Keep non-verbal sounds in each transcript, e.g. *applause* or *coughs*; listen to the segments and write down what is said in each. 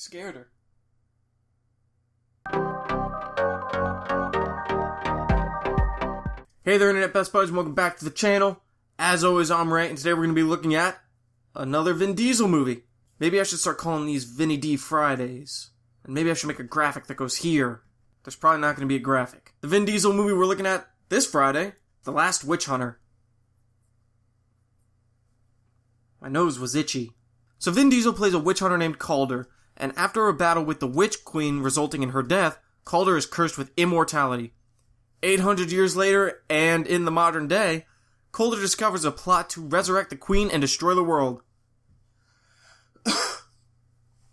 scared her. Hey there, Internet Best Buds, and welcome back to the channel. As always, I'm Ray, and today we're going to be looking at another Vin Diesel movie. Maybe I should start calling these Vinny D Fridays. And maybe I should make a graphic that goes here. There's probably not going to be a graphic. The Vin Diesel movie we're looking at this Friday, The Last Witch Hunter. My nose was itchy. So Vin Diesel plays a witch hunter named Calder, and after a battle with the Witch Queen resulting in her death, Calder is cursed with immortality. 800 years later, and in the modern day, Calder discovers a plot to resurrect the Queen and destroy the world. *coughs*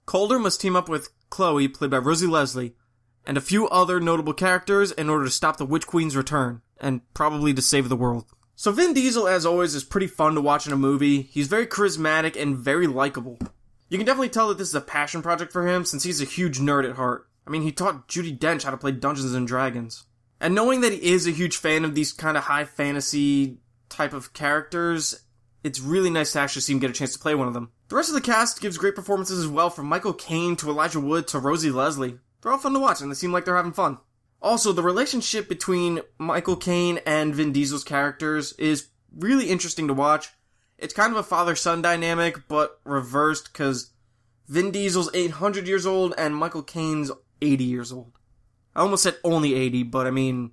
Calder must team up with Chloe, played by Rosie Leslie, and a few other notable characters in order to stop the Witch Queen's return, and probably to save the world. So Vin Diesel, as always, is pretty fun to watch in a movie. He's very charismatic and very likable. You can definitely tell that this is a passion project for him since he's a huge nerd at heart. I mean, he taught Judi Dench how to play Dungeons and Dragons. And knowing that he is a huge fan of these kind of high fantasy type of characters, it's really nice to actually see him get a chance to play one of them. The rest of the cast gives great performances as well, from Michael Caine to Elijah Wood to Rosie Leslie. They're all fun to watch and they seem like they're having fun. Also, the relationship between Michael Caine and Vin Diesel's characters is really interesting to watch. It's kind of a father-son dynamic, but reversed because Vin Diesel's 800 years old and Michael Caine's 80 years old. I almost said only 80, but I mean,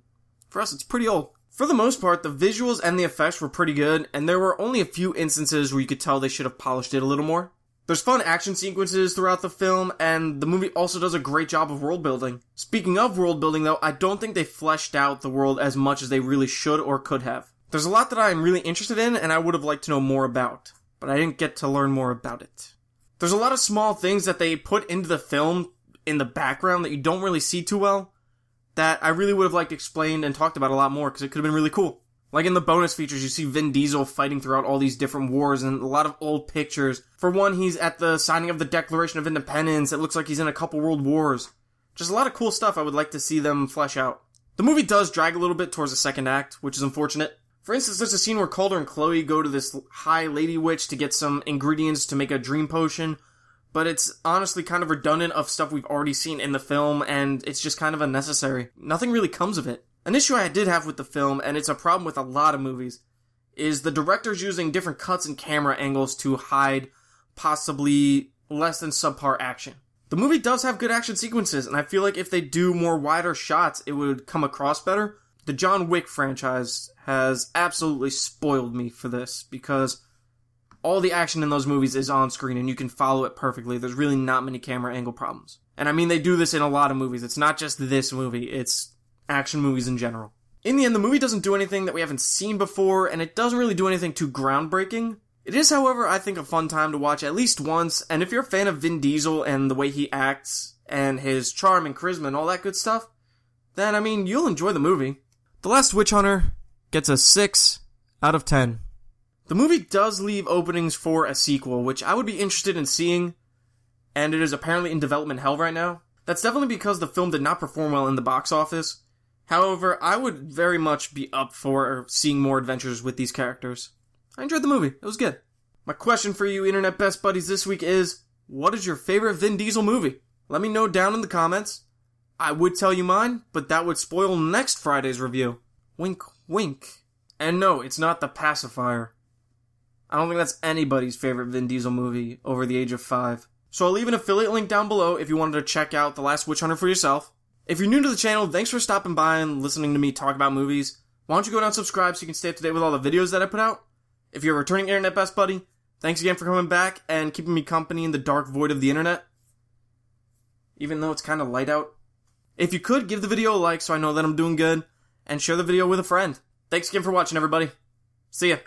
for us it's pretty old. For the most part, the visuals and the effects were pretty good, and there were only a few instances where you could tell they should have polished it a little more. There's fun action sequences throughout the film, and the movie also does a great job of world building. Speaking of world building though, I don't think they fleshed out the world as much as they really should or could have. There's a lot that I am really interested in and I would have liked to know more about, but I didn't get to learn more about it. There's a lot of small things that they put into the film in the background that you don't really see too well that I really would have liked explained and talked about a lot more because it could have been really cool. Like in the bonus features, you see Vin Diesel fighting throughout all these different wars and a lot of old pictures. For one, he's at the signing of the Declaration of Independence. It looks like he's in a couple world wars. Just a lot of cool stuff I would like to see them flesh out. The movie does drag a little bit towards the second act, which is unfortunate. For instance, there's a scene where Calder and Chloe go to this high lady witch to get some ingredients to make a dream potion, but it's honestly kind of redundant of stuff we've already seen in the film, and it's just kind of unnecessary. Nothing really comes of it. An issue I did have with the film, and it's a problem with a lot of movies, is the directors using different cuts and camera angles to hide possibly less than subpar action. The movie does have good action sequences, and I feel like if they do more wider shots, it would come across better. The John Wick franchise has absolutely spoiled me for this because all the action in those movies is on screen and you can follow it perfectly. There's really not many camera angle problems. And I mean, they do this in a lot of movies. It's not just this movie, it's action movies in general. In the end, the movie doesn't do anything that we haven't seen before, and it doesn't really do anything too groundbreaking. It is, however, I think a fun time to watch at least once, and if you're a fan of Vin Diesel and the way he acts, and his charm and charisma and all that good stuff, then, I mean, you'll enjoy the movie. The Last Witch Hunter gets a 6 out of 10. The movie does leave openings for a sequel, which I would be interested in seeing, and it is apparently in development hell right now. That's definitely because the film did not perform well in the box office. However, I would very much be up for seeing more adventures with these characters. I enjoyed the movie. It was good. My question for you, Internet Best Buddies, this week is what is your favorite Vin Diesel movie? Let me know down in the comments. I would tell you mine, but that would spoil next Friday's review. Wink, wink. And no, it's not The Pacifier. I don't think that's anybody's favorite Vin Diesel movie over the age of five. So I'll leave an affiliate link down below if you wanted to check out The Last Witch Hunter for yourself. If you're new to the channel, thanks for stopping by and listening to me talk about movies. Why don't you go down and subscribe so you can stay up to date with all the videos that I put out? If you're a returning internet best buddy, thanks again for coming back and keeping me company in the dark void of the internet. Even though it's kind of light out. If you could, give the video a like so I know that I'm doing good, and share the video with a friend. Thanks again for watching, everybody. See ya.